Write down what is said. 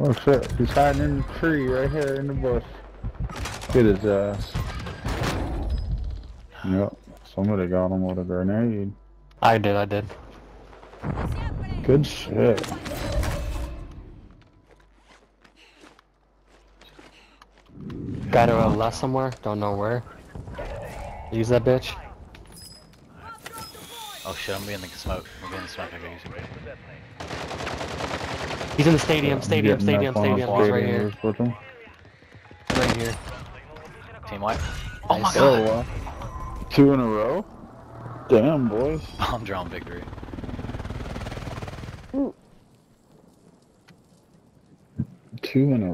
Oh shit, he's hiding in the tree right here in the bush. Get his ass. Yep, somebody got him with a grenade. I did, I did. Good shit. Got her a left somewhere, don't know where. Use that bitch. Oh shit, I'm being the smoke. I'm being the smoke. I gotta use it. He's in the stadium, stadium, stadium, stadium. He's right here, stadiums with him. right here. Team wipe. Oh my god! Oh wow. Two in a row? Damn boys. I'm drawing victory. Two in a